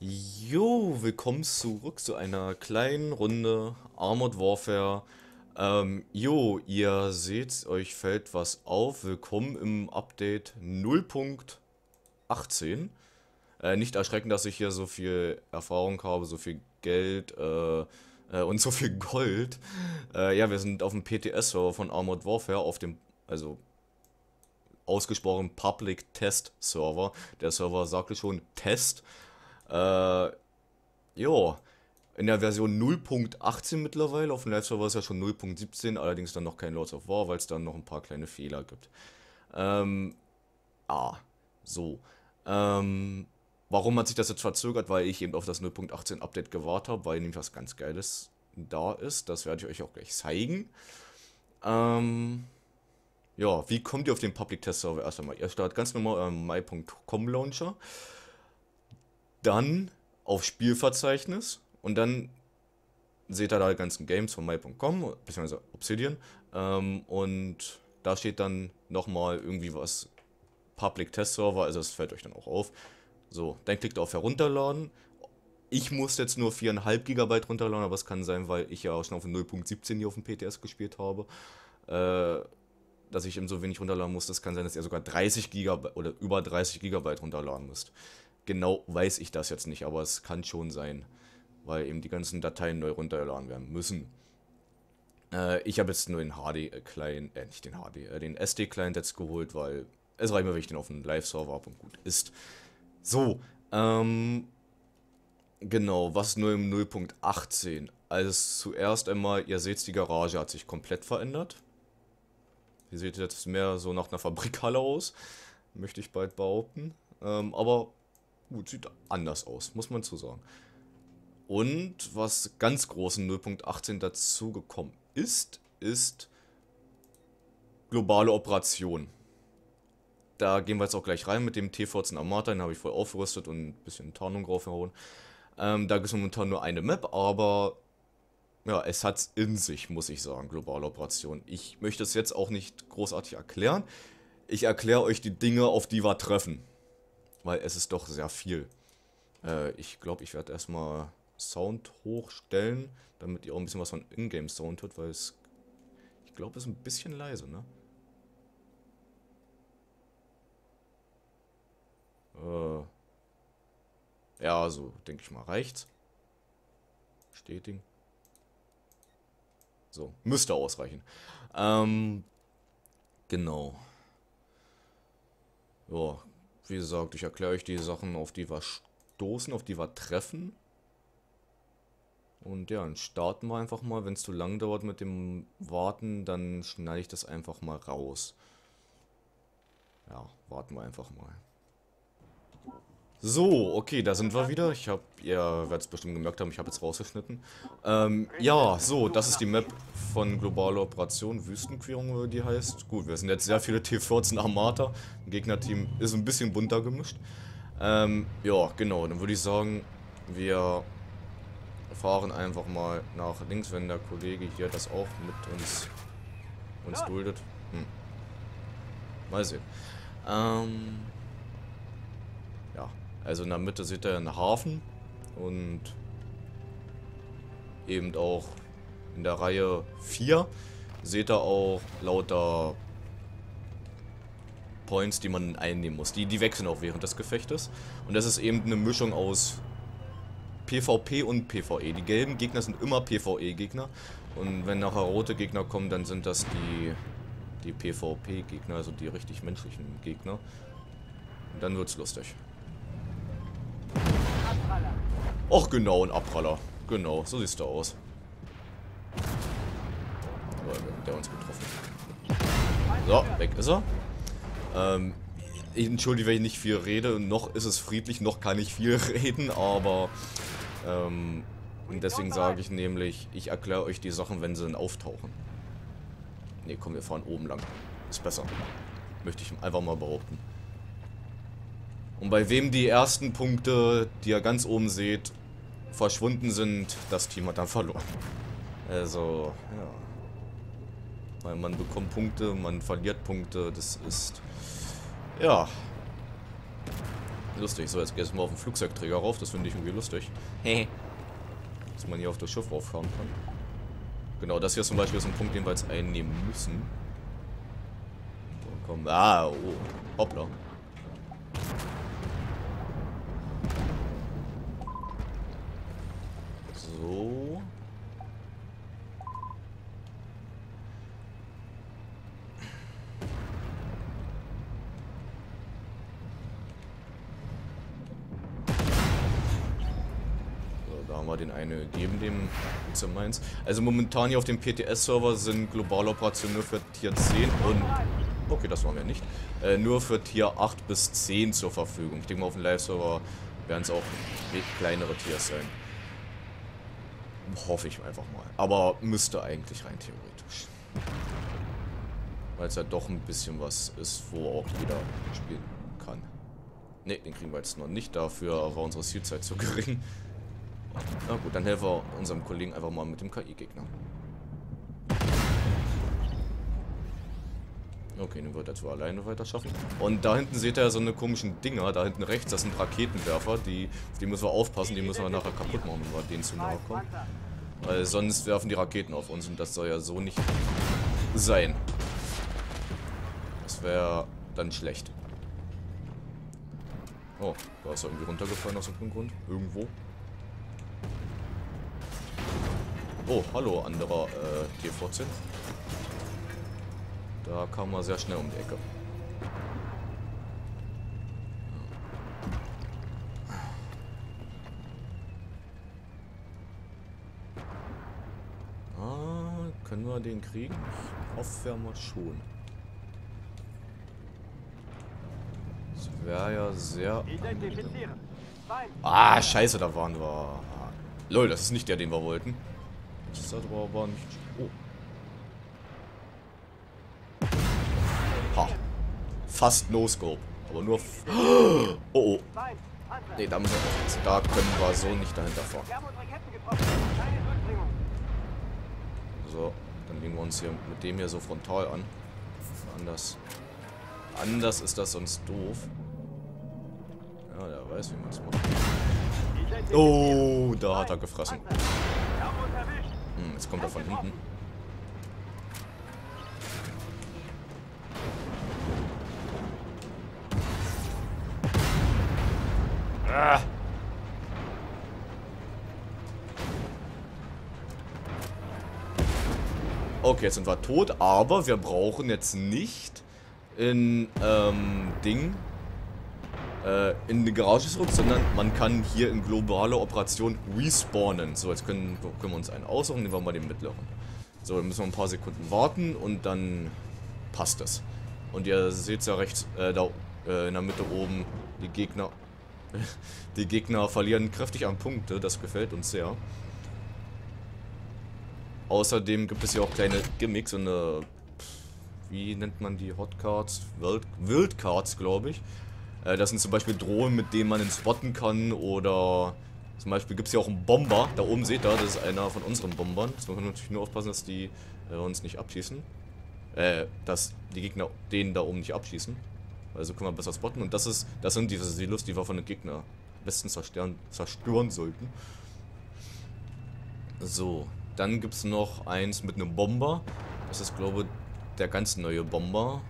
Jo, willkommen zurück zu einer kleinen Runde Armored Warfare. Ähm, jo, ihr seht, euch fällt was auf. Willkommen im Update 0.18. Äh, nicht erschrecken, dass ich hier so viel Erfahrung habe, so viel Geld äh, äh, und so viel Gold. Äh, ja, wir sind auf dem PTS-Server von Armored Warfare, auf dem, also ausgesprochen Public Test Server. Der Server sagte schon Test. Äh, ja, in der Version 0.18 mittlerweile, auf dem Live-Server ist ja schon 0.17, allerdings dann noch kein Lords of War, weil es dann noch ein paar kleine Fehler gibt. Ähm, ah, so. Ähm, warum hat sich das jetzt verzögert? Weil ich eben auf das 0.18 Update gewartet habe, weil nämlich was ganz Geiles da ist. Das werde ich euch auch gleich zeigen. Ähm, ja, wie kommt ihr auf den Public Test Server erst einmal? Ihr startet ganz normal euren my.com Launcher dann auf Spielverzeichnis und dann seht ihr da die ganzen Games von my.com, beziehungsweise Obsidian. Ähm, und da steht dann nochmal irgendwie was Public Test Server, also das fällt euch dann auch auf. So, dann klickt auf Herunterladen. Ich muss jetzt nur 4,5 GB runterladen, aber es kann sein, weil ich ja auch schon auf 0.17 hier auf dem PTS gespielt habe, äh, dass ich eben so wenig runterladen muss. Das kann sein, dass ihr sogar 30 GB oder über 30 GB runterladen müsst. Genau weiß ich das jetzt nicht, aber es kann schon sein, weil eben die ganzen Dateien neu runtergeladen werden müssen. Äh, ich habe jetzt nur den HD-Client, äh, nicht den HD, äh, den SD-Client jetzt geholt, weil es reicht mir, wenn ich den auf dem Live-Server habe und gut ist. So, ähm, genau, was nur im 0.18? Also zuerst einmal, ihr seht, die Garage hat sich komplett verändert. Ihr seht jetzt mehr so nach einer Fabrikhalle aus, möchte ich bald behaupten. Ähm, aber Gut, sieht anders aus, muss man zu sagen. Und was ganz groß in 0.18 dazugekommen ist, ist globale Operation. Da gehen wir jetzt auch gleich rein mit dem T14 Armata, den habe ich voll aufgerüstet und ein bisschen Tarnung draufgehauen. Ähm, da gibt es momentan nur eine Map, aber ja, es hat es in sich, muss ich sagen, globale Operation. Ich möchte es jetzt auch nicht großartig erklären. Ich erkläre euch die Dinge, auf die wir treffen weil es ist doch sehr viel. Äh, ich glaube, ich werde erstmal Sound hochstellen, damit ihr auch ein bisschen was von Ingame Sound hört, weil es, ich glaube, es ist ein bisschen leise, ne? Äh, ja, so denke ich mal, reicht's. Bestätigen. So, müsste ausreichen. Ähm, genau. Ja, wie gesagt, ich erkläre euch die Sachen, auf die wir stoßen, auf die wir treffen. Und ja, dann starten wir einfach mal. Wenn es zu lang dauert mit dem Warten, dann schneide ich das einfach mal raus. Ja, warten wir einfach mal. So, okay, da sind wir wieder. Ich habe, ihr werdet es bestimmt gemerkt haben, ich habe jetzt rausgeschnitten. Ähm, ja, so, das ist die Map von Globale Operation, Wüstenquerung, wie die heißt. Gut, wir sind jetzt sehr viele T-14 Armata. Ein Gegnerteam ist ein bisschen bunter gemischt. Ähm, ja, genau, dann würde ich sagen, wir fahren einfach mal nach links, wenn der Kollege hier das auch mit uns, uns duldet. Hm. Mal sehen. Ähm... Also in der Mitte seht ihr einen Hafen und eben auch in der Reihe 4 seht ihr auch lauter Points, die man einnehmen muss. Die, die wechseln auch während des Gefechtes. Und das ist eben eine Mischung aus PvP und PvE. Die gelben Gegner sind immer PvE-Gegner. Und wenn nachher rote Gegner kommen, dann sind das die, die PvP-Gegner, also die richtig menschlichen Gegner. Und dann wird's lustig. Och genau, ein Abpraller. Genau, so siehst du aus. Der uns getroffen. So, weg ist er. Ähm, ich entschuldige, wenn ich nicht viel rede. Noch ist es friedlich, noch kann ich viel reden, aber ähm, deswegen sage ich nämlich, ich erkläre euch die Sachen, wenn sie dann auftauchen. Ne, komm, wir fahren oben lang. Ist besser. Möchte ich einfach mal behaupten. Und bei wem die ersten Punkte, die ihr ganz oben seht, verschwunden sind, das Team hat dann verloren. Also, ja. Weil man bekommt Punkte, man verliert Punkte, das ist... Ja. Lustig. So, jetzt es mal auf den Flugzeugträger rauf. Das finde ich irgendwie lustig. Dass man hier auf das Schiff rauffahren kann. Genau, das hier zum Beispiel ist ein Punkt, den wir jetzt einnehmen müssen. So, komm. Ah, oh. Hoppla. So. So, da haben wir den eine gegeben, dem XM1. Also momentan hier auf dem PTS-Server sind globale Operationen nur für Tier 10 und... Okay, das waren wir nicht. Äh, nur für Tier 8 bis 10 zur Verfügung. Ich denke mal, auf dem Live-Server werden es auch kleinere Tiers sein. Hoffe ich einfach mal. Aber müsste eigentlich rein theoretisch. Weil es ja doch ein bisschen was ist, wo auch jeder spielen kann. Ne, den kriegen wir jetzt noch nicht. Dafür war unsere Zielzeit zu gering. Na gut, dann helfen wir unserem Kollegen einfach mal mit dem KI-Gegner. Okay, den wird er zwar alleine weiter schaffen. Und da hinten seht ihr so eine komischen Dinger. Da hinten rechts, das sind Raketenwerfer. Die, auf die müssen wir aufpassen. Die müssen wir nachher kaputt machen, wenn wir denen zu nahe kommen. Weil sonst werfen die Raketen auf uns. Und das soll ja so nicht sein. Das wäre dann schlecht. Oh, da ist er irgendwie runtergefallen aus irgendeinem Grund. Irgendwo. Oh, hallo, anderer äh, T14. Da kam man sehr schnell um die Ecke. Ah, können wir den kriegen? Ich hoffe mal schon. Das wäre ja sehr... Ah, scheiße, da waren wir. Lol, das ist nicht der, den wir wollten. Das ist aber nicht... Oh. Fast No-Scope. Aber nur... Oh, oh. Ne, da müssen wir jetzt. Da können wir so nicht dahinter fahren. So, dann legen wir uns hier mit dem hier so frontal an. Anders. Anders ist das sonst doof. Ja, der weiß, wie man es macht. Oh, da hat er gefressen. Hm, jetzt kommt er von hinten. Okay, jetzt sind wir tot, aber wir brauchen jetzt nicht in, ähm, Ding, äh, in die Garage zurück, sondern man kann hier in globale Operation respawnen. So, jetzt können, können wir uns einen aussuchen, nehmen wir mal den mittleren. So, dann müssen wir ein paar Sekunden warten und dann passt es. Und ihr seht ja rechts, äh, da äh, in der Mitte oben die Gegner Die Gegner verlieren kräftig an Punkte, das gefällt uns sehr. Außerdem gibt es ja auch kleine Gimmicks, so eine, wie nennt man die Hotcards? Wild, Wildcards, glaube ich. Äh, das sind zum Beispiel Drohnen, mit denen man ihn spotten kann oder zum Beispiel gibt es ja auch einen Bomber. Da oben seht ihr, das ist einer von unseren Bombern. Jetzt muss man natürlich nur aufpassen, dass die äh, uns nicht abschießen. Äh, dass die Gegner den da oben nicht abschießen. Also können wir besser spotten. Und das ist, das sind diese Silos, die wir von den Gegner am besten zerstören, zerstören sollten. So, dann gibt es noch eins mit einem Bomber. Das ist, glaube ich, der ganz neue Bomber.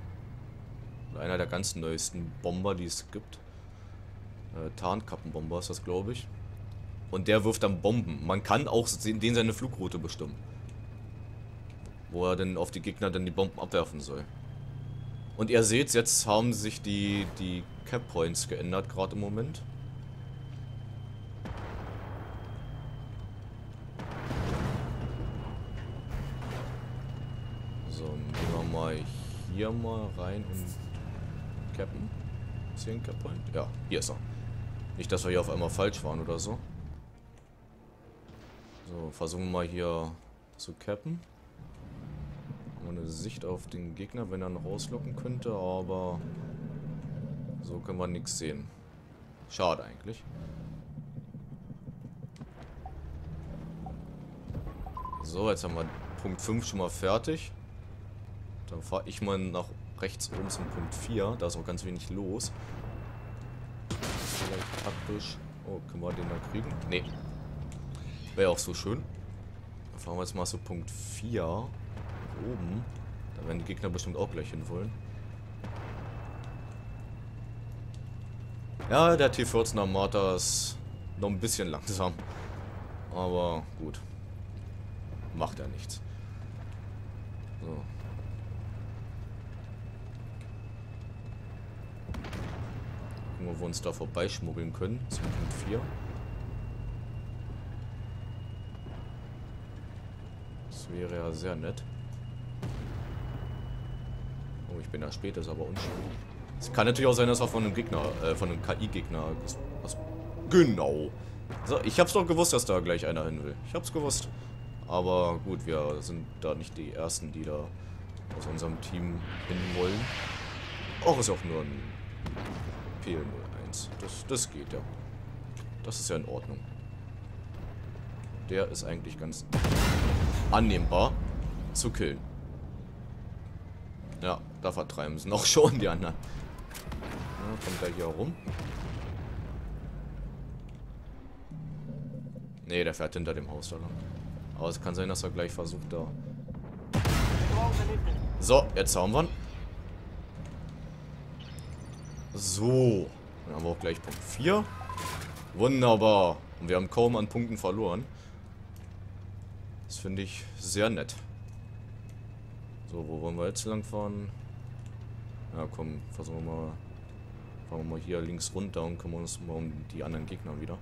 Einer der ganz neuesten Bomber, die es gibt. Äh, Tarnkappenbomber ist das, glaube ich. Und der wirft dann Bomben. Man kann auch den seine Flugroute bestimmen. Wo er dann auf die Gegner dann die Bomben abwerfen soll. Und ihr seht, jetzt haben sich die, die Cap Points geändert, gerade im Moment. Mal hier mal rein und cappen. Ist hier ein Cap Point? Ja, hier ist er. Nicht, dass wir hier auf einmal falsch waren oder so. So, versuchen wir mal hier zu cappen eine Sicht auf den Gegner, wenn er noch rauslocken könnte, aber so können wir nichts sehen. Schade eigentlich. So, jetzt haben wir Punkt 5 schon mal fertig. Dann fahre ich mal nach rechts oben zum Punkt 4. Da ist auch ganz wenig los. vielleicht taktisch. Oh, können wir den da kriegen? Nee. Wäre auch so schön. Dann fahren wir jetzt mal so Punkt 4. Oben. Da werden die Gegner bestimmt auch gleich hinwollen. Ja, der T-14er Marta ist noch ein bisschen langsam. Aber gut. Macht ja nichts. So. Wir, wo wir uns da vorbeischmuggeln können. Zum Punkt 4. Das wäre ja sehr nett. Oh, ich bin ja spät, ist aber unschön. Es kann natürlich auch sein, dass er von einem Gegner, äh, von einem KI-Gegner. Genau. So, ich hab's doch gewusst, dass da gleich einer hin will. Ich hab's gewusst. Aber gut, wir sind da nicht die Ersten, die da aus unserem Team hin wollen. Auch ist auch nur ein PL01. Das, das geht ja. Das ist ja in Ordnung. Der ist eigentlich ganz annehmbar zu killen. Ja, da vertreiben sie noch schon die anderen. Ja, kommt er hier rum? Ne, der fährt hinter dem Haus da lang. Aber es kann sein, dass er gleich versucht da. So, jetzt haben wir ihn. So. Dann haben wir auch gleich Punkt 4. Wunderbar. Und wir haben kaum an Punkten verloren. Das finde ich sehr nett. So, wo wollen wir jetzt lang fahren? Ja, komm, versuchen wir mal. Fahren wir mal hier links runter und kümmern uns mal um die anderen Gegner wieder.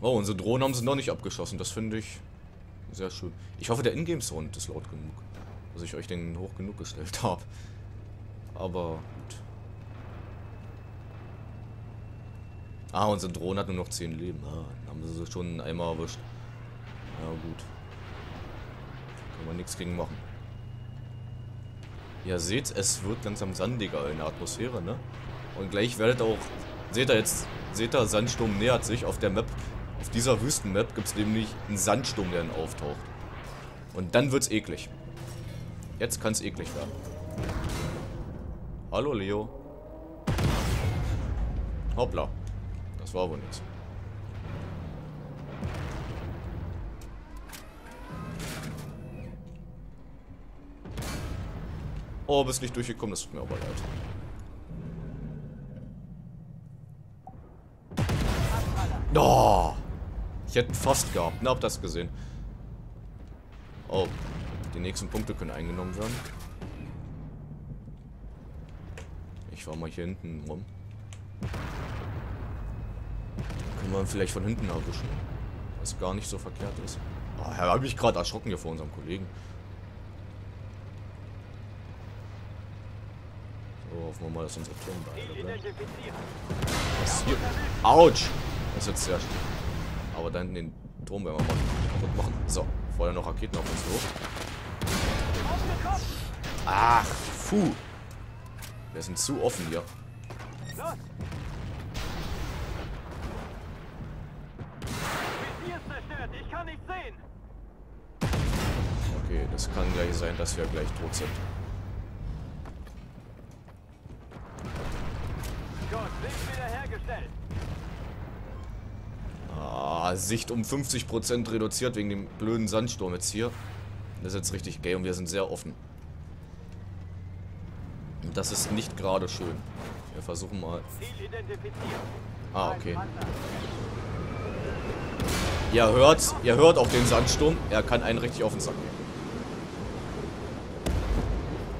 Oh, unsere Drohnen haben sie noch nicht abgeschossen. Das finde ich sehr schön. Ich hoffe, der Ingame-Sound ist laut genug. Dass ich euch den hoch genug gestellt habe. Aber gut. Ah, unsere Drohne hat nur noch 10 Leben. Ah, dann haben sie schon einmal erwischt. Ja, gut. Kann man nichts gegen machen. Ja, seht, es wird langsam sandiger in der Atmosphäre, ne? Und gleich werdet auch... Seht ihr jetzt... Seht ihr, Sandsturm nähert sich auf der Map. Auf dieser Wüstenmap gibt es nämlich einen Sandsturm, der dann auftaucht. Und dann wird's eklig. Jetzt kann es eklig werden. Hallo, Leo. Hoppla. Das war wohl nichts. Oh, bist nicht durchgekommen, das tut mir aber leid. Oh, ich hätte fast gehabt, ne, hab das gesehen. Oh, die nächsten Punkte können eingenommen werden. War mal hier hinten rum. Können wir vielleicht von hinten erwischen. Was gar nicht so verkehrt ist. Oh, da habe ich gerade erschrocken hier vor unserem Kollegen. So, hoffen wir mal, dass unsere bleibt. Was hier? Autsch! Das ist jetzt sehr schlimm. Aber dann den Turm werden wir mal machen. So, vorher noch Raketen auf uns hoch. Ach, puh. Wir sind zu offen hier. Okay, das kann gleich sein, dass wir gleich tot sind. Ah, Sicht um 50% reduziert wegen dem blöden Sandsturm jetzt hier. Das ist jetzt richtig gay und wir sind sehr offen. Das ist nicht gerade schön. Wir versuchen mal... Ah, okay. Ihr hört, ihr hört auch den Sandsturm. Er kann einen richtig auf den Sack gehen.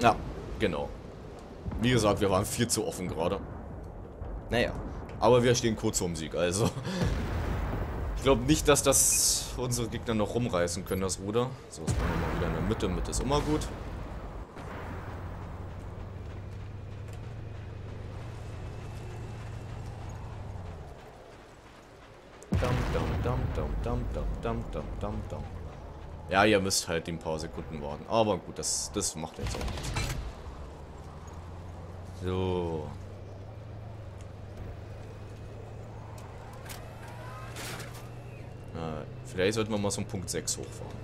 Ja, genau. Wie gesagt, wir waren viel zu offen gerade. Naja. Aber wir stehen kurz vorm Sieg, also. Ich glaube nicht, dass das unsere Gegner noch rumreißen können, das Ruder. So, jetzt machen wir mal wieder in der Mitte. Mitte ist immer gut. Ja, ihr müsst halt ein paar Sekunden warten. Aber gut, das, das macht jetzt auch nichts. So. Na, vielleicht sollten wir mal einen Punkt 6 hochfahren.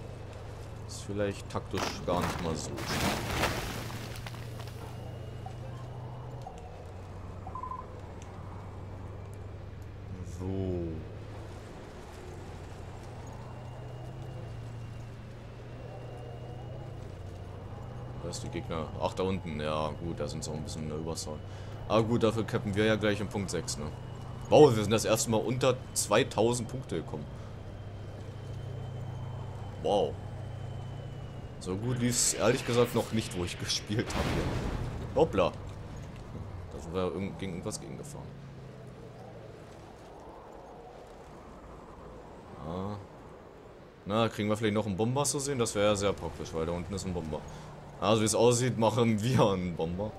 Ist vielleicht taktisch gar nicht mal so schlecht. Da ist die Gegner. Ach, da unten. Ja, gut, da sind sie auch ein bisschen in der Überzahl. Aber gut, dafür cappen wir ja gleich im Punkt 6, ne? Wow, wir sind das erste Mal unter 2000 Punkte gekommen. Wow. So gut lief es ehrlich gesagt noch nicht, wo ich gespielt habe. Hoppla. Da war gegen irgendwas gegengefahren. Ah. Na, kriegen wir vielleicht noch einen Bomber zu sehen? Das wäre ja sehr praktisch, weil da unten ist ein Bomber. Also wie es aussieht, machen wir einen Bomber.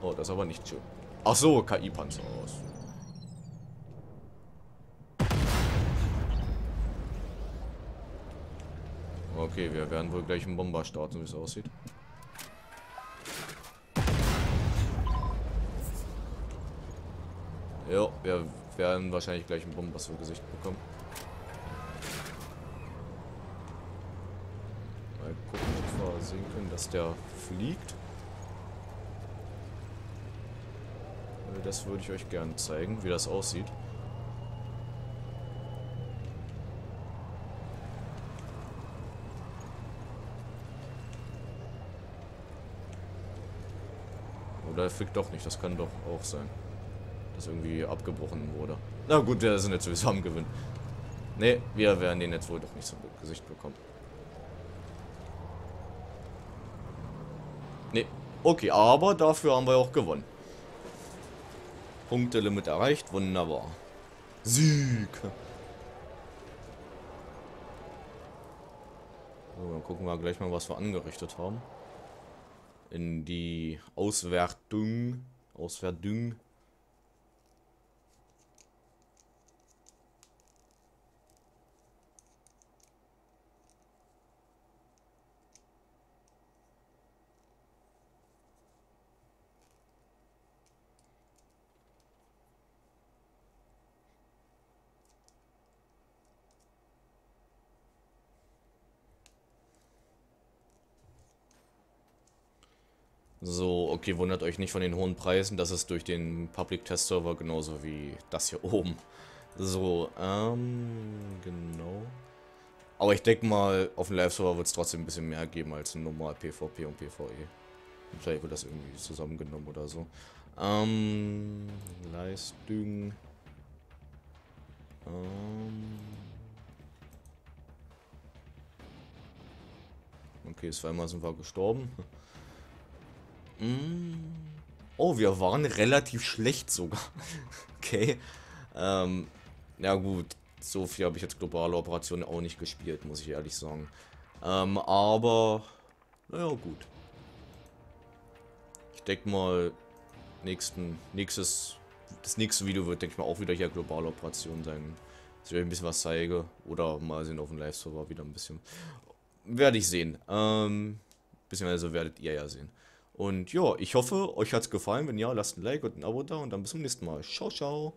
Oh, das ist aber nicht schön. Ach so, KI-Panzer aus. Okay, wir werden wohl gleich einen Bomber starten, wie es aussieht. Ja, wir werden wahrscheinlich gleich einen Bomber zu Gesicht bekommen. Mal gucken, ob wir sehen können, dass der fliegt. Das würde ich euch gerne zeigen, wie das aussieht. Oder er fliegt doch nicht, das kann doch auch sein. Dass irgendwie abgebrochen wurde. Na gut, wir sind jetzt sowieso am Gewinn. Ne, wir werden den jetzt wohl doch nicht zum Gesicht bekommen. Ne, okay, aber dafür haben wir auch gewonnen. Punktelimit erreicht, wunderbar. Sieg! So, dann gucken wir gleich mal, was wir angerichtet haben in die Auswertung. Auswertung. So, okay, wundert euch nicht von den hohen Preisen. Das ist durch den Public Test Server genauso wie das hier oben. So, ähm, genau. Aber ich denke mal, auf dem Live-Server wird es trotzdem ein bisschen mehr geben als normal PvP und PvE. Vielleicht wird das irgendwie zusammengenommen oder so. Ähm, Leistung. Ähm. Okay, zweimal sind wir gestorben. Mm. Oh, wir waren relativ schlecht sogar. okay. Ähm, ja gut, so viel habe ich jetzt globale Operationen auch nicht gespielt, muss ich ehrlich sagen. Ähm, aber, naja gut. Ich denke mal, nächsten, nächstes, das nächste Video wird, denke ich mal, auch wieder hier globale Operationen sein. Dass ich euch ein bisschen was zeige. Oder mal sehen auf dem Live-Server wieder ein bisschen. Werde ich sehen. Ähm, beziehungsweise werdet ihr ja sehen. Und ja, ich hoffe, euch hat es gefallen. Wenn ja, lasst ein Like und ein Abo da und dann bis zum nächsten Mal. Ciao, ciao.